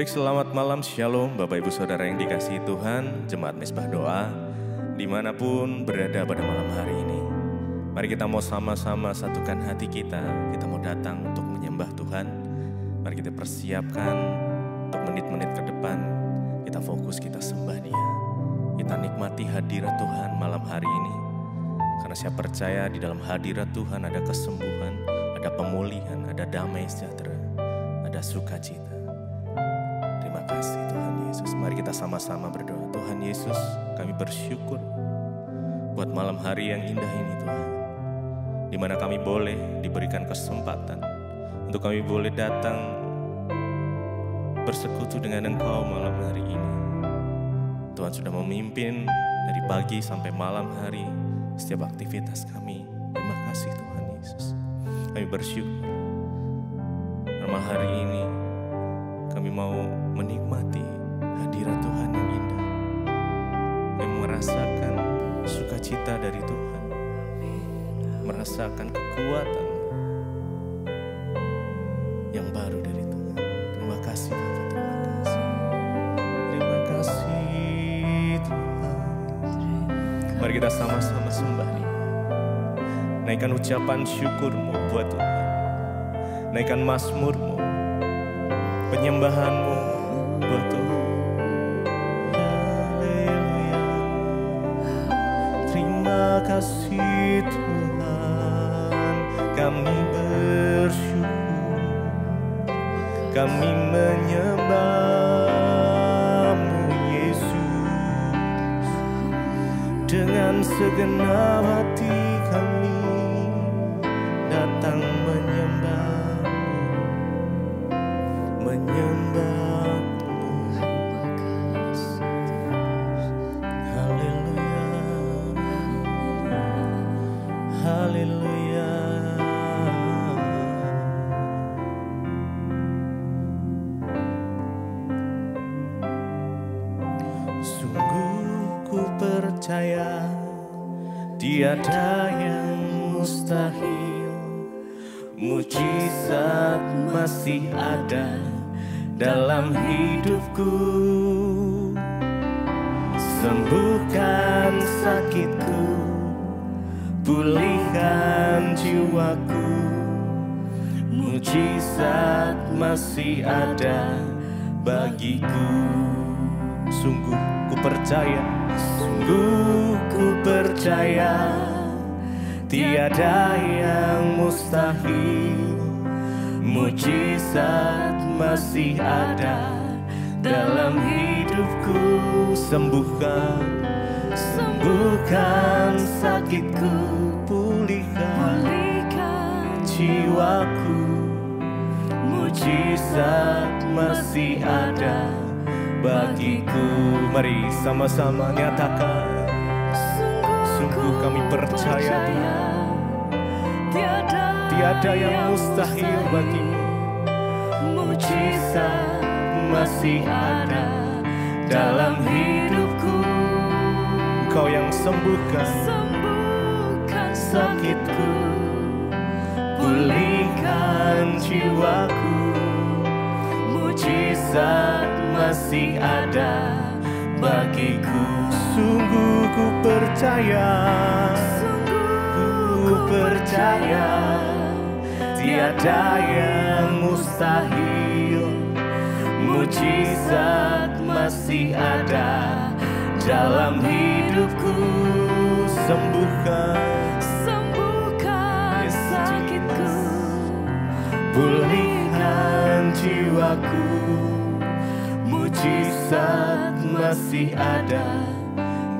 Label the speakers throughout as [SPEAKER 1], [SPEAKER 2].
[SPEAKER 1] Baik, selamat malam, shalom Bapak Ibu Saudara yang dikasihi Tuhan, Jemaat Mesbah Doa, di mana pun berada pada malam hari ini. Mari kita mau sama-sama satukan hati kita, kita mau datang untuk menyembah Tuhan. Mari kita persiapkan untuk menit-menit ke depan, kita fokus, kita sembah dia. Kita nikmati hadirat Tuhan malam hari ini. Karena saya percaya di dalam hadirat Tuhan ada kesembuhan, ada pemulihan, ada damai sejahtera, ada sukacita. Mari kita sama-sama berdoa. Tuhan Yesus, kami bersyukur buat malam hari yang indah ini Tuhan. Di mana kami boleh diberikan kesempatan untuk kami boleh datang bersekutu dengan Engkau malam hari ini. Tuhan sudah memimpin dari pagi sampai malam hari setiap aktivitas kami. Terima kasih Tuhan Yesus. Kami bersyukur. Malam hari ini kami mau menikmati merasakan sukacita dari Tuhan. Merasakan kekuatan yang baru dari Tuhan. Terima kasih terima kasih. Terima kasih Tuhan. Mari kita sama-sama sembah dia. Naikkan ucapan syukurmu buat Tuhan. Naikkan mazmurmu, penyembahanmu kami bersyukur, kami menyembahmu Yesus. Dengan segenap hati masih ada dalam hidupku. Sembuhkan sakitku Pulihkan jiwaku. Mujizat masih ada bagiku. Sungguh ku percaya Sungguh ku percaya. Tiada yang mustahil Mujizat masih ada dalam hidupku. Sembuhkan, sembuhkan sakitku. Pulihkan jiwaku. Mujizat masih ada bagiku. Mari sama-sama nyatakan Sungguh kami percaya. Tuhan Tiada yang mustahil bagimu. Mujizat masih ada dalam hidupku. Engkau yang sembuhkan sakitku. Pulihkan jiwaku. Mujizat masih ada bagiku. Sungguh ku percaya. Ku percaya Tiada yang mustahil. Mujizat masih ada dalam hidupku. Sembuhkan.
[SPEAKER 2] Sembuhkan sakitku.
[SPEAKER 1] Pulihkan jiwaku. Mujizat masih ada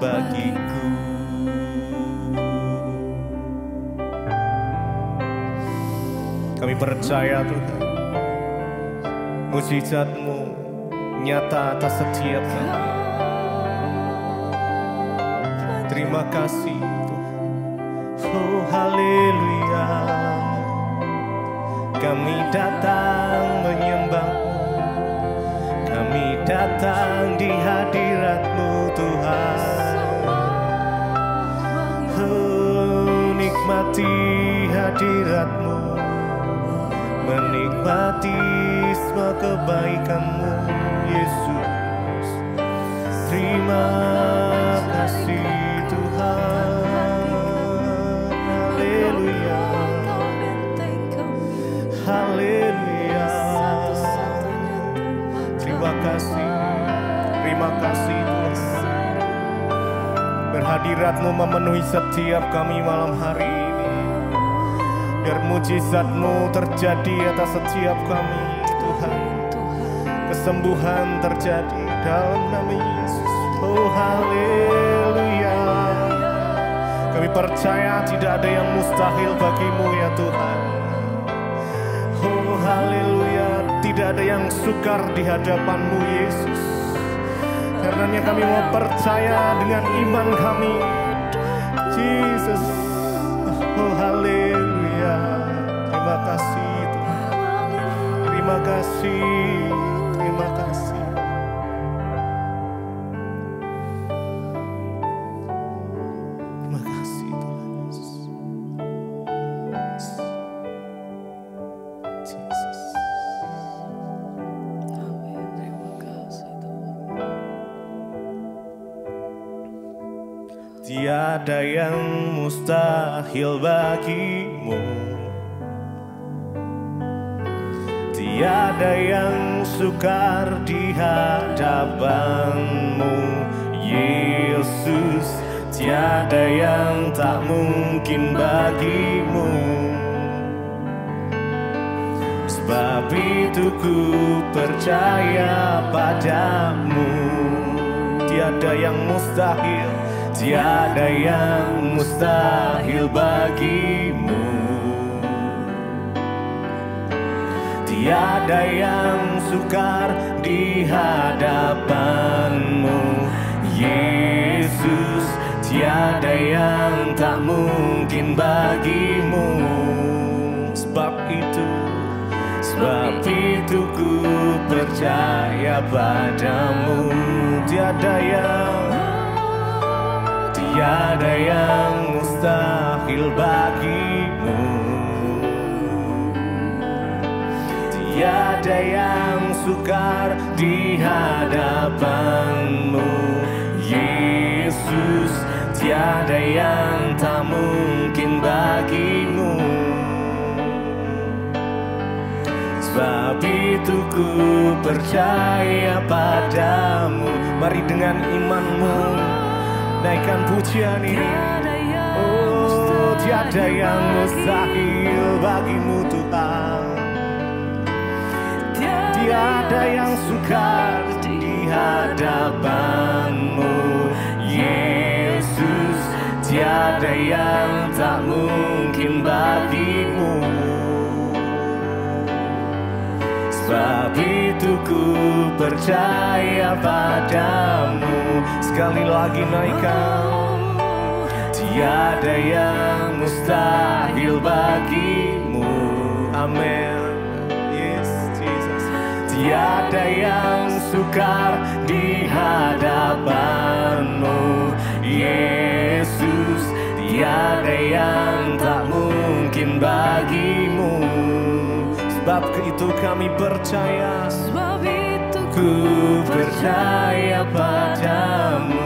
[SPEAKER 1] bagiku Kami percaya Tuhan. Mujizatmu nyata atas setiap kami Terima kasih Tuhan. Oh haleluya. Kami datang menyembahmu Kami datang di hadiratmu Tuhan. Oh nikmati hadiratmu Menikmati semua kebaikanmu Yesus. Terima kasih Tuhan. Haleluya. Haleluya. Terima kasih. Terima kasih Tuhan. Berhadiratmu memenuhi setiap kami malam hari Biar mujizatmu terjadi atas setiap kami Tuhan. Kesembuhan terjadi dalam nama Yesus. Oh haleluya. Kami percaya tidak ada yang mustahil bagimu ya Tuhan. Oh haleluya. Tidak ada yang sukar di hadapanmu Yesus. Karenanya kami mau percaya dengan iman kami. Jesus. Oh haleluya Terima kasih Terima kasih Terima kasih Tuhan Yesus Jesus
[SPEAKER 2] Amin. Terima kasih Tuhan.
[SPEAKER 1] Tiada yang mustahil bagimu Tiada yang sukar di hadapanmu Yesus. Tiada yang tak mungkin bagimu. Sebab itu ku percaya padamu. Tiada yang mustahil Tiada yang mustahil bagimu Tiada yang sukar di hadapanmu. Yesus Tiada yang tak mungkin bagimu. Sebab itu Sebab itu ku percaya padamu. Tiada yang Tiada yang mustahil bagimu Tiada yang sukar di hadapanmu. Yesus Tiada yang tak mungkin bagimu. Sebab itu ku percaya padamu. Mari dengan imanmu Naikkan pujian ini. Oh tiada yang
[SPEAKER 2] bagi-
[SPEAKER 1] mustahil bagimu Tuhan Tiada yang sukar di hadapanmu. Yesus Tiada yang tak mungkin bagimu. Sebab itu ku percaya padamu. Sekali lagi naikkan. Tiada yang mustahil bagimu. Amin Tiada yang sukar di hadapanmu. Yesus Tiada yang tak mungkin bagimu. Sebab itu kami percaya.
[SPEAKER 2] Sebab itu
[SPEAKER 1] Ku percaya padamu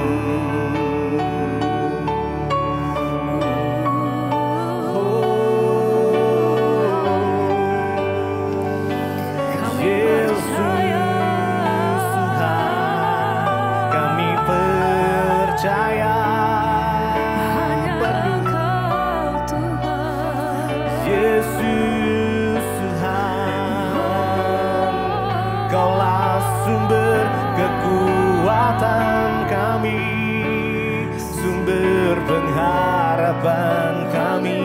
[SPEAKER 1] pengharapan kami.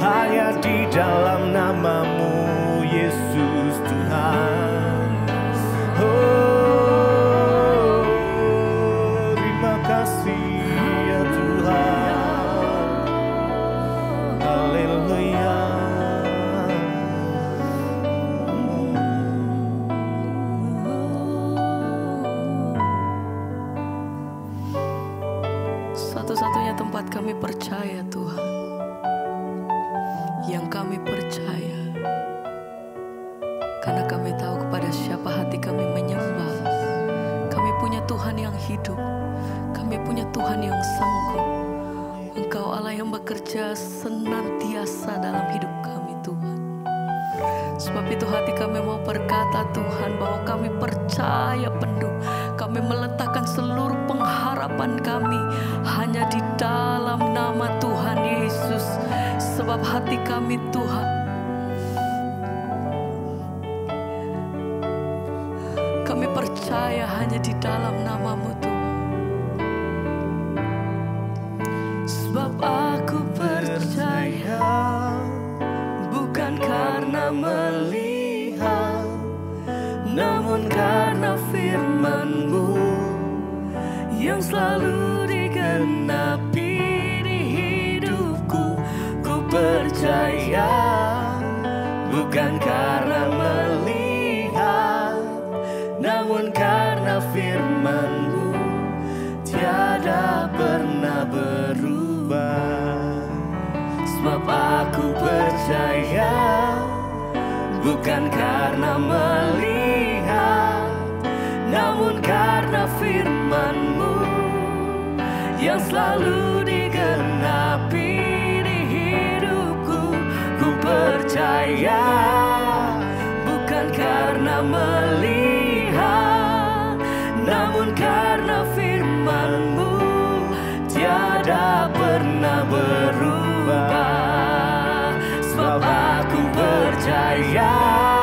[SPEAKER 1] Hanya di dalam namamu Yesus Tuhan. Oh terima kasih
[SPEAKER 2] hati kami Tuhan. Kami percaya hanya di dalam namamu Tuhan. Sebab aku percaya bukan karena melihat namun karena firmanmu yang selalu digenapi. percaya bukan karena melihat namun karena firmanmu tiada pernah berubah. Sebab aku percaya bukan karena melihat namun karena firmanmu yang selalu digenap percaya bukan karena melihat namun karena firmanmu tiada pernah berubah. Sebab aku percaya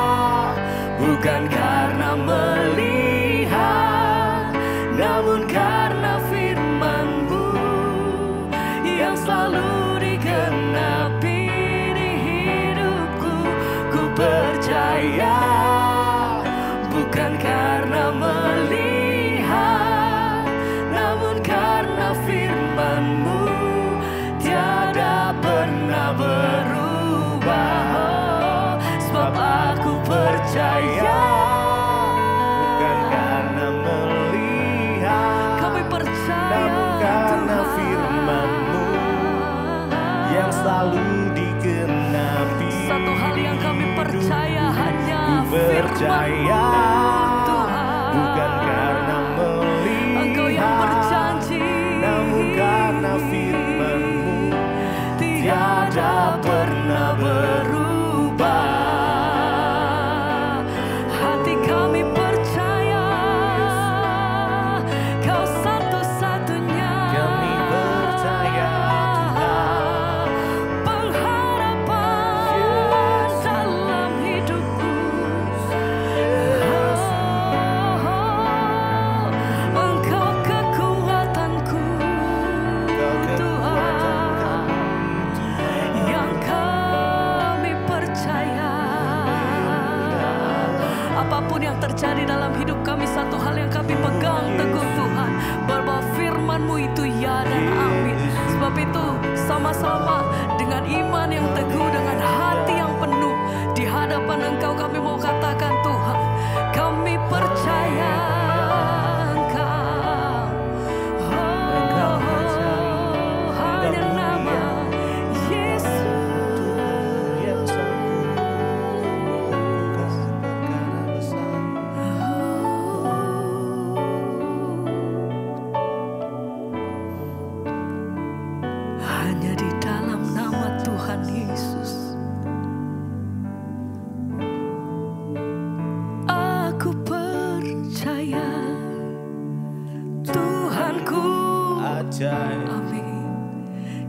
[SPEAKER 2] Amin.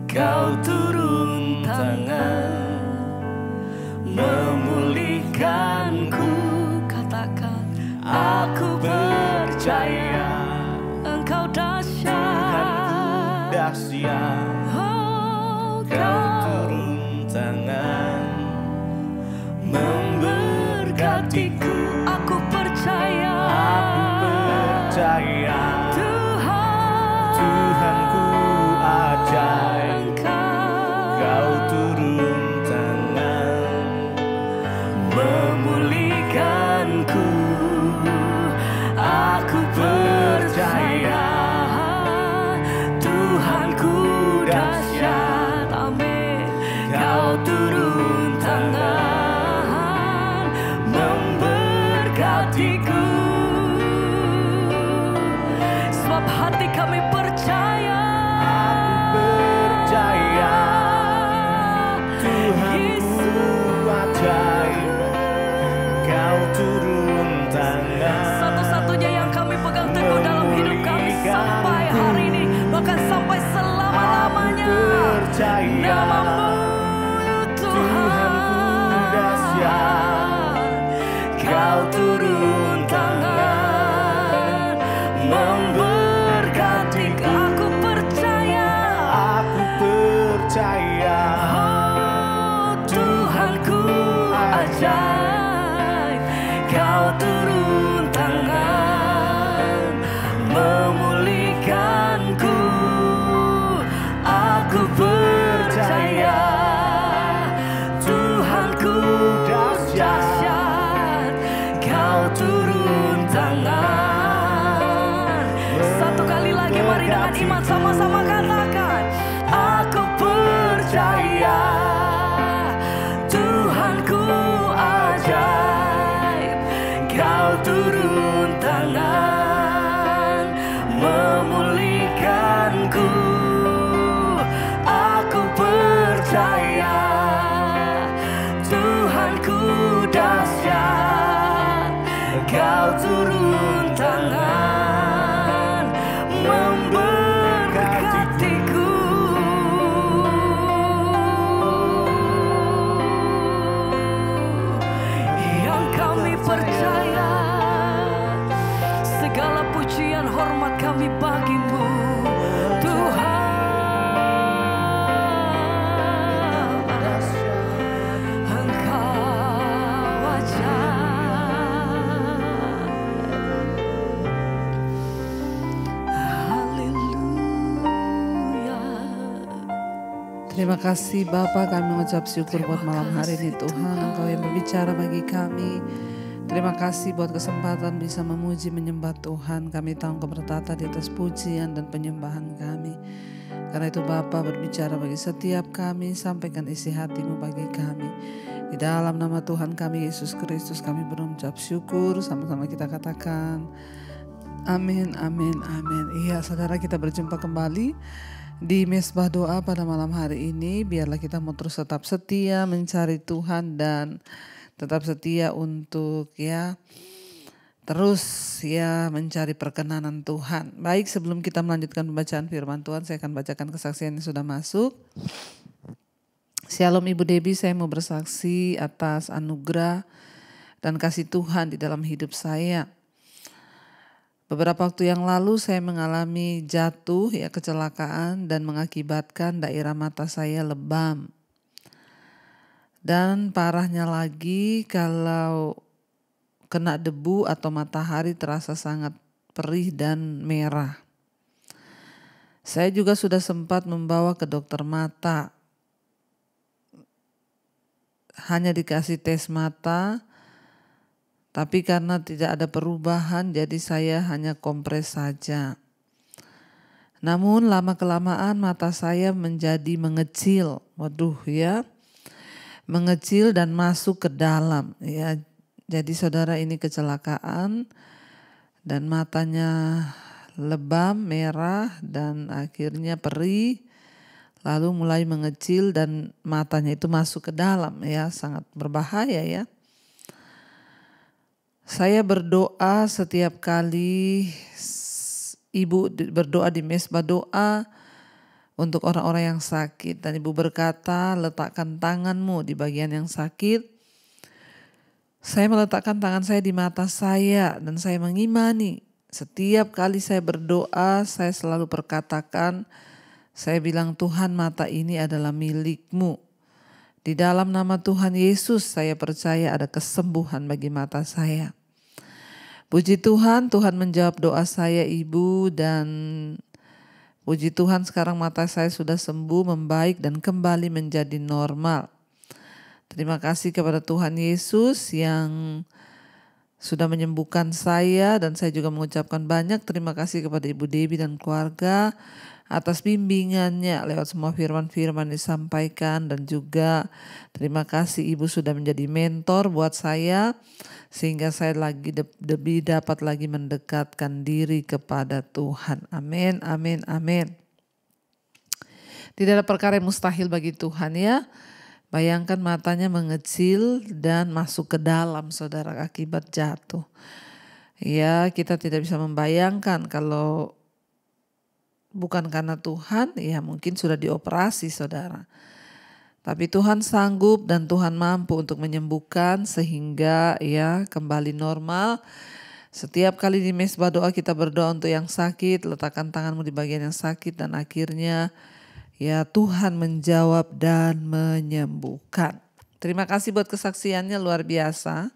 [SPEAKER 2] Kau turun tangan Memulihkanku Katakan aku percaya
[SPEAKER 1] Kau turun tangan.
[SPEAKER 2] Satu-satunya yang kami
[SPEAKER 1] pegang teguh
[SPEAKER 2] dalam
[SPEAKER 1] hidup kami
[SPEAKER 2] sampai
[SPEAKER 3] Terima kasih Bapak kami mengucap syukur buat malam hari ini Tuhan. Engkau yang berbicara bagi kami. Terima kasih buat kesempatan bisa memuji menyembah Tuhan. Kami tahu Engkau bertata di atas pujian dan penyembahan kami. Karena itu Bapak berbicara bagi setiap kami. Sampaikan isi hatimu bagi kami. Di dalam nama Tuhan kami Yesus Kristus kami berucap syukur. Sama-sama kita katakan Amin, amin, amin. Iya saudara kita berjumpa kembali di mesbah doa pada malam hari ini biarlah kita mau terus tetap setia mencari Tuhan dan tetap setia untuk ya terus ya mencari perkenanan Tuhan. Baik sebelum kita melanjutkan pembacaan firman Tuhan saya akan bacakan kesaksian yang sudah masuk. Shalom Ibu Debi saya mau bersaksi atas anugerah dan kasih Tuhan di dalam hidup saya. Beberapa waktu yang lalu saya mengalami jatuh ya kecelakaan dan mengakibatkan daerah mata saya lebam. Dan parahnya lagi kalau kena debu atau matahari terasa sangat perih dan merah. Saya juga sudah sempat membawa ke dokter mata. Hanya dikasih tes mata, tapi karena tidak ada perubahan jadi saya hanya kompres saja. Namun lama kelamaan mata saya menjadi mengecil. Waduh ya. Mengecil dan masuk ke dalam ya. Jadi saudara ini kecelakaan dan matanya lebam, merah dan akhirnya perih lalu mulai mengecil dan matanya itu masuk ke dalam ya sangat berbahaya ya. Saya berdoa setiap kali ibu berdoa di mesbah doa untuk orang-orang yang sakit dan ibu berkata letakkan tanganmu di bagian yang sakit. Saya meletakkan tangan saya di mata saya dan saya mengimani setiap kali saya berdoa saya selalu perkatakan saya bilang Tuhan mata ini adalah milikmu. Di dalam nama Tuhan Yesus saya percaya ada kesembuhan bagi mata saya. Puji Tuhan, Tuhan menjawab doa saya ibu dan puji Tuhan sekarang mata saya sudah sembuh, membaik dan kembali menjadi normal. Terima kasih kepada Tuhan Yesus yang sudah menyembuhkan saya dan saya juga mengucapkan banyak terima kasih kepada Ibu Dewi dan keluarga atas bimbingannya lewat semua firman-firman disampaikan dan juga terima kasih Ibu sudah menjadi mentor buat saya sehingga saya lagi lebih dapat lagi mendekatkan diri kepada Tuhan. Amin, amin, amin. Tidak ada perkara yang mustahil bagi Tuhan ya. Bayangkan matanya mengecil dan masuk ke dalam saudara akibat jatuh. Ya kita tidak bisa membayangkan kalau bukan karena Tuhan, ya mungkin sudah dioperasi saudara. Tapi Tuhan sanggup dan Tuhan mampu untuk menyembuhkan sehingga ya kembali normal. Setiap kali di mesbah doa kita berdoa untuk yang sakit, letakkan tanganmu di bagian yang sakit dan akhirnya ya Tuhan menjawab dan menyembuhkan. Terima kasih buat kesaksiannya luar biasa.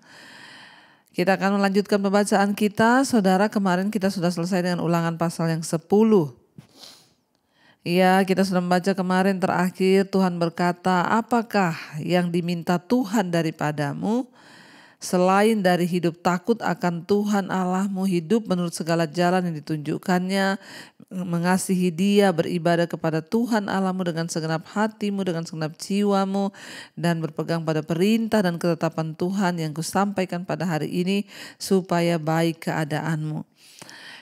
[SPEAKER 3] Kita akan melanjutkan pembacaan kita. Saudara kemarin kita sudah selesai dengan ulangan pasal yang 10. Ya, kita sudah membaca kemarin terakhir Tuhan berkata, apakah yang diminta Tuhan daripadamu? Selain dari hidup takut akan Tuhan Allahmu, hidup menurut segala jalan yang ditunjukkannya, mengasihi dia, beribadah kepada Tuhan Allahmu dengan segenap hatimu, dengan segenap jiwamu, dan berpegang pada perintah dan ketetapan Tuhan yang kusampaikan pada hari ini, supaya baik keadaanmu.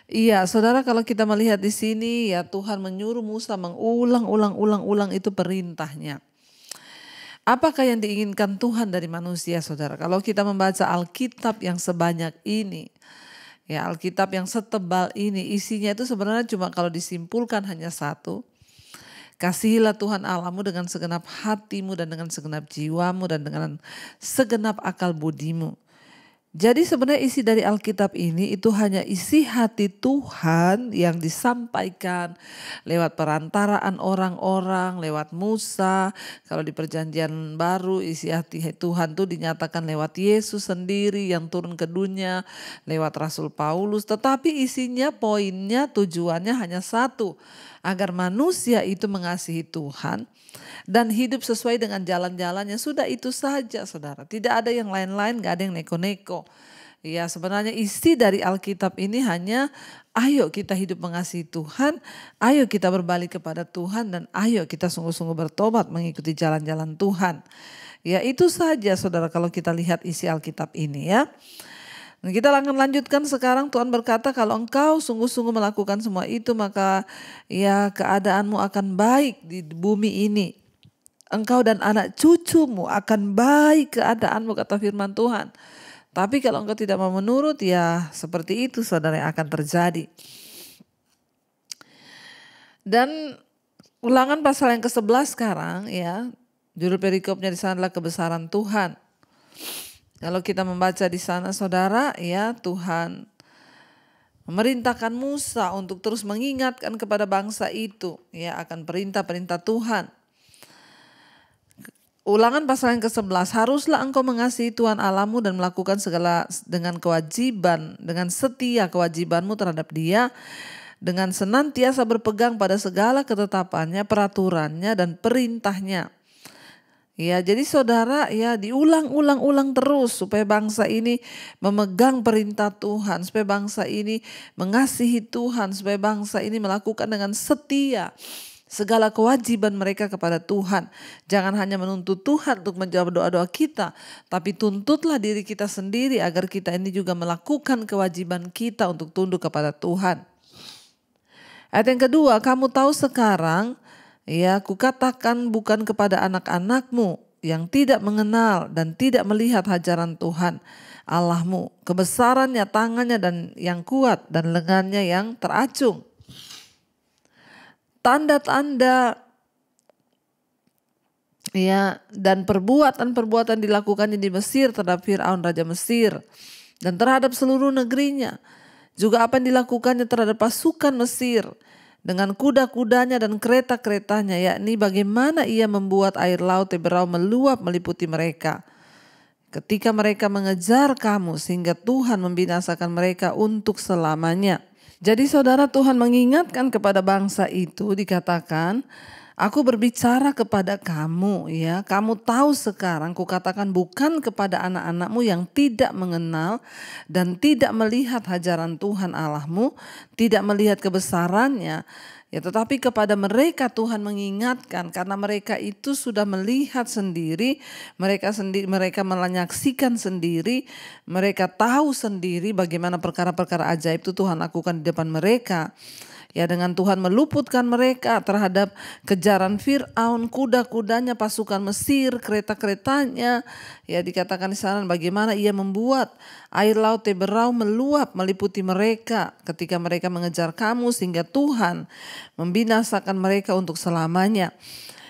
[SPEAKER 3] Iya, saudara, kalau kita melihat di sini, ya Tuhan menyuruh Musa mengulang-ulang-ulang-ulang itu perintahnya. Apakah yang diinginkan Tuhan dari manusia, saudara? Kalau kita membaca Alkitab yang sebanyak ini, ya Alkitab yang setebal ini, isinya itu sebenarnya cuma kalau disimpulkan hanya satu. Kasihilah Tuhan Allahmu dengan segenap hatimu dan dengan segenap jiwamu dan dengan segenap akal budimu. Jadi sebenarnya isi dari Alkitab ini itu hanya isi hati Tuhan yang disampaikan lewat perantaraan orang-orang, lewat Musa. Kalau di perjanjian baru isi hati Tuhan itu dinyatakan lewat Yesus sendiri yang turun ke dunia, lewat Rasul Paulus. Tetapi isinya poinnya tujuannya hanya satu, agar manusia itu mengasihi Tuhan dan hidup sesuai dengan jalan-jalannya. Sudah itu saja saudara. Tidak ada yang lain-lain, gak ada yang neko-neko. Ya sebenarnya isi dari Alkitab ini hanya ayo kita hidup mengasihi Tuhan, ayo kita berbalik kepada Tuhan dan ayo kita sungguh-sungguh bertobat mengikuti jalan-jalan Tuhan. Ya itu saja saudara kalau kita lihat isi Alkitab ini ya. Nah, kita akan lanjutkan sekarang Tuhan berkata kalau engkau sungguh-sungguh melakukan semua itu maka ya keadaanmu akan baik di bumi ini. Engkau dan anak cucumu akan baik keadaanmu kata firman Tuhan. Tapi kalau engkau tidak mau menurut ya seperti itu saudara yang akan terjadi. Dan ulangan pasal yang ke-11 sekarang ya, judul perikopnya di sana kebesaran Tuhan. Kalau kita membaca di sana saudara ya Tuhan memerintahkan Musa untuk terus mengingatkan kepada bangsa itu ya akan perintah-perintah Tuhan. Ulangan pasal yang ke-11, haruslah engkau mengasihi Tuhan Alamu dan melakukan segala dengan kewajiban, dengan setia kewajibanmu terhadap dia, dengan senantiasa berpegang pada segala ketetapannya, peraturannya, dan perintahnya. Ya, jadi saudara ya diulang-ulang-ulang terus supaya bangsa ini memegang perintah Tuhan, supaya bangsa ini mengasihi Tuhan, supaya bangsa ini melakukan dengan setia segala kewajiban mereka kepada Tuhan. Jangan hanya menuntut Tuhan untuk menjawab doa-doa kita, tapi tuntutlah diri kita sendiri agar kita ini juga melakukan kewajiban kita untuk tunduk kepada Tuhan. Ayat yang kedua, kamu tahu sekarang, ya kukatakan bukan kepada anak-anakmu yang tidak mengenal dan tidak melihat hajaran Tuhan Allahmu, kebesarannya tangannya dan yang kuat dan lengannya yang teracung. Tanda-tanda ya dan perbuatan-perbuatan dilakukannya di Mesir terhadap Firaun raja Mesir dan terhadap seluruh negerinya. Juga apa yang dilakukannya terhadap pasukan Mesir dengan kuda-kudanya dan kereta-keretanya yakni bagaimana ia membuat air laut Teberau meluap meliputi mereka. Ketika mereka mengejar kamu sehingga Tuhan membinasakan mereka untuk selamanya. Jadi saudara Tuhan mengingatkan kepada bangsa itu dikatakan, Aku berbicara kepada kamu ya, kamu tahu sekarang kukatakan bukan kepada anak-anakmu yang tidak mengenal dan tidak melihat hajaran Tuhan Allahmu, tidak melihat kebesarannya, Ya, tetapi kepada mereka Tuhan mengingatkan karena mereka itu sudah melihat sendiri, mereka sendiri mereka menyaksikan sendiri, mereka tahu sendiri bagaimana perkara-perkara ajaib itu Tuhan lakukan di depan mereka. Ya dengan Tuhan meluputkan mereka terhadap kejaran Fir'aun, kuda-kudanya, pasukan Mesir, kereta-keretanya. Ya dikatakan di sana bagaimana ia membuat air laut Teberau meluap meliputi mereka ketika mereka mengejar kamu sehingga Tuhan membinasakan mereka untuk selamanya.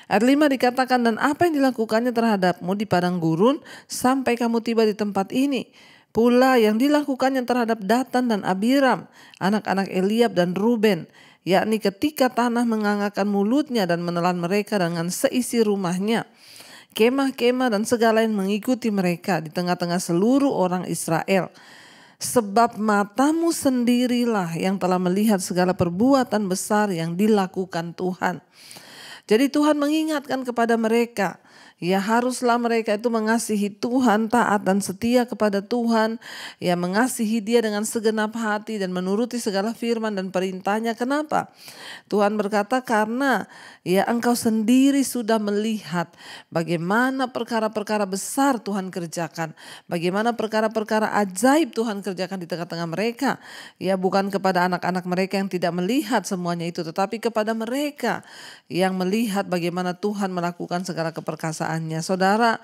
[SPEAKER 3] Ayat 5 dikatakan dan apa yang dilakukannya terhadapmu di padang gurun sampai kamu tiba di tempat ini Pula yang dilakukannya terhadap Datan dan Abiram, anak-anak Eliab dan Ruben, yakni ketika tanah mengangakan mulutnya dan menelan mereka dengan seisi rumahnya. Kemah-kemah dan segala yang mengikuti mereka di tengah-tengah seluruh orang Israel. Sebab matamu sendirilah yang telah melihat segala perbuatan besar yang dilakukan Tuhan. Jadi Tuhan mengingatkan kepada mereka, Ya haruslah mereka itu mengasihi Tuhan, taat dan setia kepada Tuhan. Ya mengasihi dia dengan segenap hati dan menuruti segala firman dan perintahnya. Kenapa? Tuhan berkata karena ya engkau sendiri sudah melihat bagaimana perkara-perkara besar Tuhan kerjakan. Bagaimana perkara-perkara ajaib Tuhan kerjakan di tengah-tengah mereka. Ya bukan kepada anak-anak mereka yang tidak melihat semuanya itu. Tetapi kepada mereka yang melihat bagaimana Tuhan melakukan segala keperkasaan kemuliaannya. Saudara,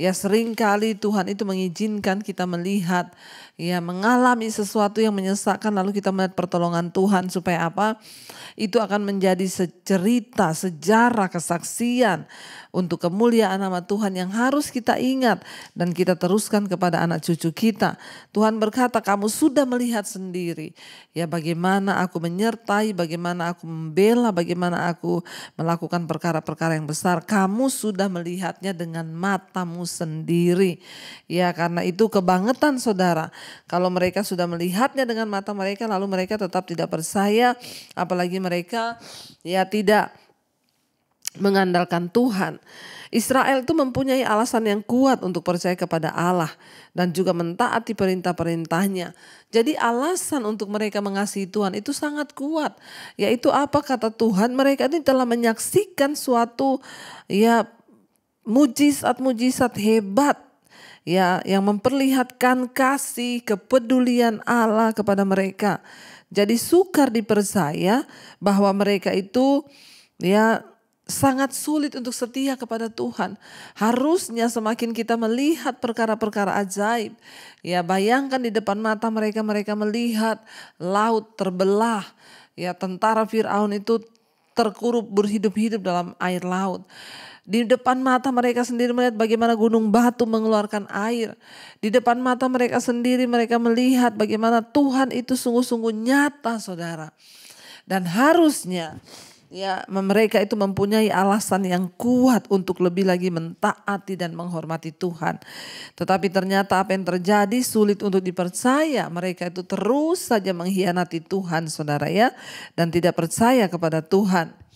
[SPEAKER 3] ya sering kali Tuhan itu mengizinkan kita melihat, ya mengalami sesuatu yang menyesakkan lalu kita melihat pertolongan Tuhan supaya apa? Itu akan menjadi cerita, sejarah, kesaksian untuk kemuliaan nama Tuhan yang harus kita ingat dan kita teruskan kepada anak cucu kita. Tuhan berkata, "Kamu sudah melihat sendiri ya bagaimana aku menyertai, bagaimana aku membela, bagaimana aku melakukan perkara-perkara yang besar. Kamu sudah melihatnya dengan matamu sendiri." Ya, karena itu kebangetan Saudara. Kalau mereka sudah melihatnya dengan mata mereka lalu mereka tetap tidak percaya, apalagi mereka ya tidak mengandalkan Tuhan. Israel itu mempunyai alasan yang kuat untuk percaya kepada Allah dan juga mentaati perintah-perintahnya. Jadi alasan untuk mereka mengasihi Tuhan itu sangat kuat. Yaitu apa kata Tuhan? Mereka ini telah menyaksikan suatu ya mujizat-mujizat hebat ya yang memperlihatkan kasih kepedulian Allah kepada mereka. Jadi sukar dipercaya bahwa mereka itu ya sangat sulit untuk setia kepada Tuhan. Harusnya semakin kita melihat perkara-perkara ajaib, ya bayangkan di depan mata mereka mereka melihat laut terbelah, ya tentara Firaun itu terkurup berhidup-hidup dalam air laut. Di depan mata mereka sendiri melihat bagaimana gunung batu mengeluarkan air. Di depan mata mereka sendiri mereka melihat bagaimana Tuhan itu sungguh-sungguh nyata saudara. Dan harusnya ya mereka itu mempunyai alasan yang kuat untuk lebih lagi mentaati dan menghormati Tuhan. Tetapi ternyata apa yang terjadi sulit untuk dipercaya. Mereka itu terus saja mengkhianati Tuhan saudara ya. Dan tidak percaya kepada Tuhan.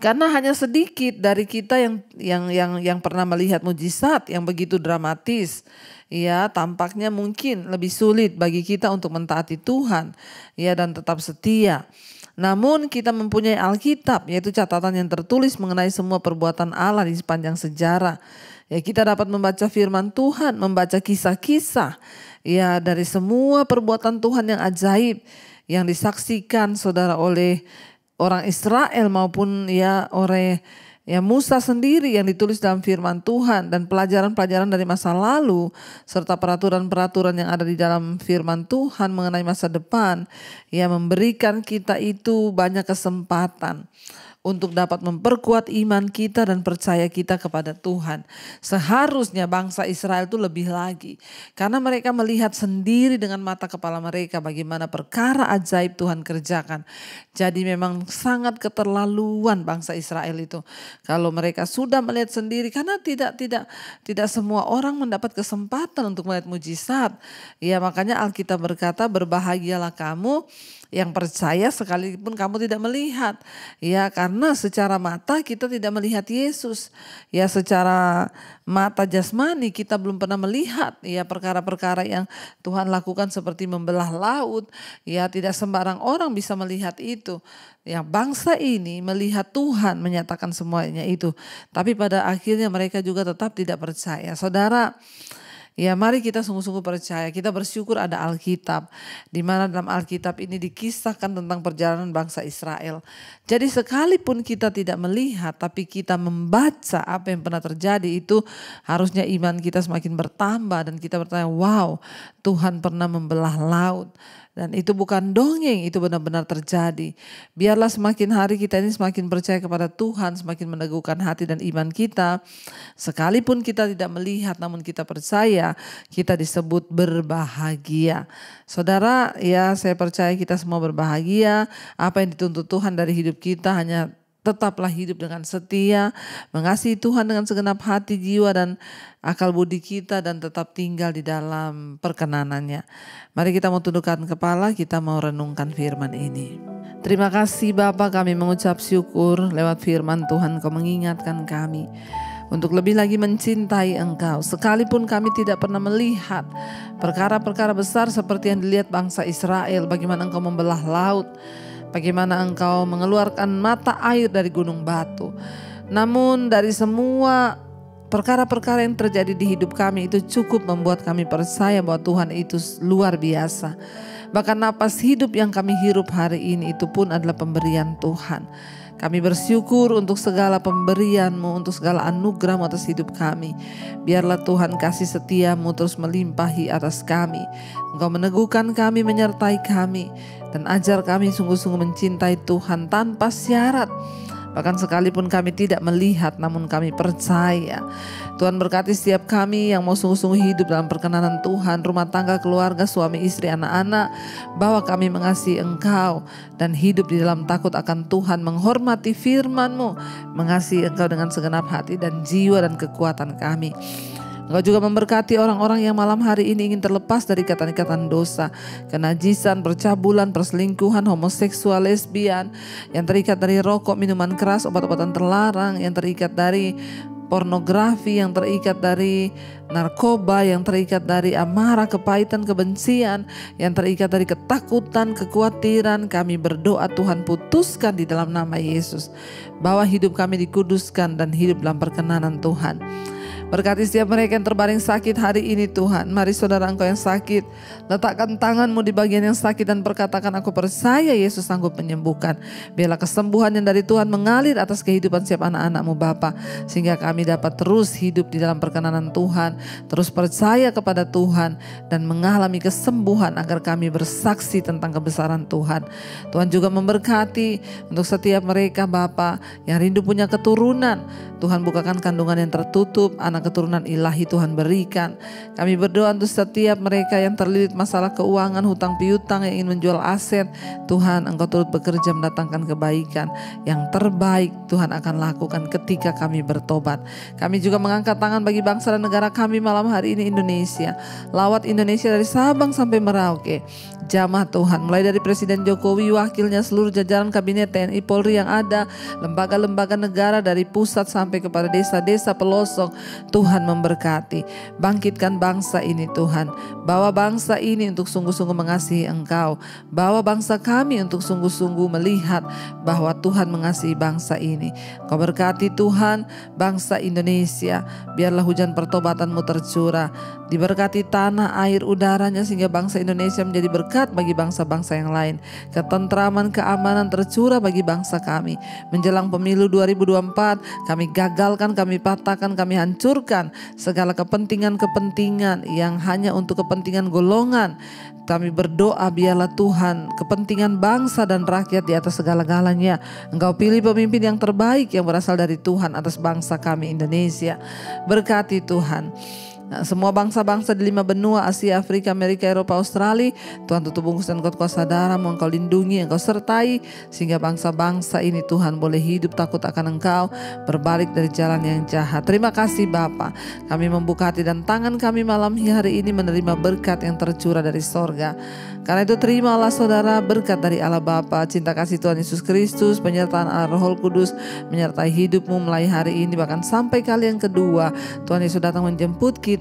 [SPEAKER 3] Karena hanya sedikit dari kita yang yang yang yang pernah melihat mujizat yang begitu dramatis, ya tampaknya mungkin lebih sulit bagi kita untuk mentaati Tuhan, ya dan tetap setia. Namun kita mempunyai Alkitab yaitu catatan yang tertulis mengenai semua perbuatan Allah di sepanjang sejarah. Ya kita dapat membaca firman Tuhan, membaca kisah-kisah ya dari semua perbuatan Tuhan yang ajaib yang disaksikan saudara oleh orang Israel maupun ya oleh ya Musa sendiri yang ditulis dalam firman Tuhan dan pelajaran-pelajaran dari masa lalu serta peraturan-peraturan yang ada di dalam firman Tuhan mengenai masa depan yang memberikan kita itu banyak kesempatan untuk dapat memperkuat iman kita dan percaya kita kepada Tuhan. Seharusnya bangsa Israel itu lebih lagi karena mereka melihat sendiri dengan mata kepala mereka bagaimana perkara ajaib Tuhan kerjakan. Jadi memang sangat keterlaluan bangsa Israel itu. Kalau mereka sudah melihat sendiri karena tidak tidak tidak semua orang mendapat kesempatan untuk melihat mujizat. Ya makanya Alkitab berkata berbahagialah kamu yang percaya sekalipun kamu tidak melihat. Ya karena secara mata kita tidak melihat Yesus. Ya secara mata jasmani kita belum pernah melihat ya perkara-perkara yang Tuhan lakukan seperti membelah laut. Ya tidak sembarang orang bisa melihat itu. Ya bangsa ini melihat Tuhan menyatakan semuanya itu. Tapi pada akhirnya mereka juga tetap tidak percaya. Saudara, Ya mari kita sungguh-sungguh percaya, kita bersyukur ada Alkitab. Di mana dalam Alkitab ini dikisahkan tentang perjalanan bangsa Israel. Jadi sekalipun kita tidak melihat tapi kita membaca apa yang pernah terjadi itu harusnya iman kita semakin bertambah dan kita bertanya wow Tuhan pernah membelah laut. Dan itu bukan dongeng, itu benar-benar terjadi. Biarlah semakin hari kita ini semakin percaya kepada Tuhan, semakin meneguhkan hati dan iman kita. Sekalipun kita tidak melihat namun kita percaya, kita disebut berbahagia. Saudara, ya saya percaya kita semua berbahagia. Apa yang dituntut Tuhan dari hidup kita hanya tetaplah hidup dengan setia, mengasihi Tuhan dengan segenap hati, jiwa dan akal budi kita dan tetap tinggal di dalam perkenanannya. Mari kita mau tundukkan kepala, kita mau renungkan firman ini. Terima kasih Bapa kami mengucap syukur lewat firman Tuhan kau mengingatkan kami untuk lebih lagi mencintai Engkau. Sekalipun kami tidak pernah melihat perkara-perkara besar seperti yang dilihat bangsa Israel, bagaimana Engkau membelah laut, Bagaimana engkau mengeluarkan mata air dari gunung batu. Namun dari semua perkara-perkara yang terjadi di hidup kami itu cukup membuat kami percaya bahwa Tuhan itu luar biasa. Bahkan napas hidup yang kami hirup hari ini itu pun adalah pemberian Tuhan. Kami bersyukur untuk segala pemberianmu, untuk segala anugerahmu atas hidup kami. Biarlah Tuhan kasih setiamu terus melimpahi atas kami. Engkau meneguhkan kami, menyertai kami. Dan ajar kami sungguh-sungguh mencintai Tuhan tanpa syarat. Bahkan sekalipun kami tidak melihat namun kami percaya. Tuhan berkati setiap kami yang mau sungguh-sungguh hidup dalam perkenanan Tuhan. Rumah tangga, keluarga, suami, istri, anak-anak. Bahwa kami mengasihi Engkau. Dan hidup di dalam takut akan Tuhan. Menghormati firman-Mu. Mengasihi Engkau dengan segenap hati dan jiwa dan kekuatan kami. Engkau juga memberkati orang-orang yang malam hari ini ingin terlepas dari ikatan-ikatan dosa, kenajisan, percabulan, perselingkuhan, homoseksual, lesbian, yang terikat dari rokok, minuman keras, obat-obatan terlarang, yang terikat dari pornografi, yang terikat dari narkoba, yang terikat dari amarah, kepahitan, kebencian, yang terikat dari ketakutan, kekhawatiran. Kami berdoa Tuhan putuskan di dalam nama Yesus. Bahwa hidup kami dikuduskan dan hidup dalam perkenanan Tuhan. Berkati setiap mereka yang terbaring sakit hari ini Tuhan. Mari saudara engkau yang sakit. Letakkan tanganmu di bagian yang sakit dan perkatakan aku percaya Yesus sanggup menyembuhkan. Biarlah kesembuhan yang dari Tuhan mengalir atas kehidupan setiap anak-anakmu Bapa. Sehingga kami dapat terus hidup di dalam perkenanan Tuhan. Terus percaya kepada Tuhan. Dan mengalami kesembuhan agar kami bersaksi tentang kebesaran Tuhan. Tuhan juga memberkati untuk setiap mereka Bapa yang rindu punya keturunan. Tuhan bukakan kandungan yang tertutup. Anak keturunan ilahi Tuhan berikan. Kami berdoa untuk setiap mereka yang terlilit masalah keuangan, hutang piutang yang ingin menjual aset. Tuhan engkau turut bekerja mendatangkan kebaikan. Yang terbaik Tuhan akan lakukan ketika kami bertobat. Kami juga mengangkat tangan bagi bangsa dan negara kami malam hari ini Indonesia. Lawat Indonesia dari Sabang sampai Merauke. Jamah Tuhan mulai dari Presiden Jokowi, wakilnya seluruh jajaran kabinet TNI Polri yang ada, lembaga-lembaga negara dari pusat sampai kepada desa-desa pelosok, Tuhan memberkati. Bangkitkan bangsa ini Tuhan. Bawa bangsa ini untuk sungguh-sungguh mengasihi Engkau. Bawa bangsa kami untuk sungguh-sungguh melihat bahwa Tuhan mengasihi bangsa ini. Kau berkati Tuhan bangsa Indonesia. Biarlah hujan pertobatanmu tercurah. Diberkati tanah, air, udaranya sehingga bangsa Indonesia menjadi berkat bagi bangsa-bangsa yang lain. Ketentraman, keamanan tercurah bagi bangsa kami. Menjelang pemilu 2024, kami gagalkan, kami patahkan, kami hancurkan segala kepentingan-kepentingan yang hanya untuk kepentingan golongan. Kami berdoa biarlah Tuhan kepentingan bangsa dan rakyat di atas segala-galanya. Engkau pilih pemimpin yang terbaik yang berasal dari Tuhan atas bangsa kami Indonesia. Berkati Tuhan. Nah, semua bangsa-bangsa di lima benua Asia, Afrika, Amerika, Eropa, Australia, Tuhan tutup bungkus dan kuat kuasa darah, Engkau lindungi, Engkau sertai, sehingga bangsa-bangsa ini Tuhan boleh hidup takut akan Engkau, berbalik dari jalan yang jahat. Terima kasih Bapa, kami membuka hati dan tangan kami malam hari ini menerima berkat yang tercurah dari sorga. Karena itu terimalah saudara berkat dari Allah Bapa, cinta kasih Tuhan Yesus Kristus, penyertaan Allah Roh Kudus, menyertai hidupmu mulai hari ini bahkan sampai kali yang kedua. Tuhan Yesus datang menjemput kita,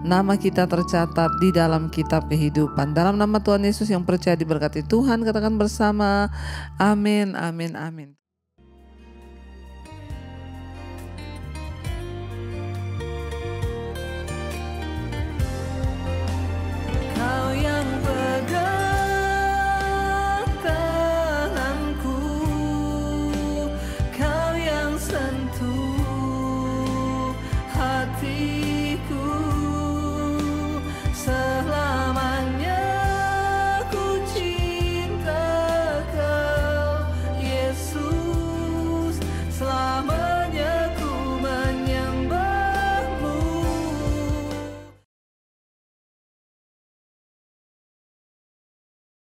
[SPEAKER 3] nama kita tercatat di dalam kitab kehidupan. Dalam nama Tuhan Yesus yang percaya diberkati Tuhan, katakan bersama, amin, amin, amin.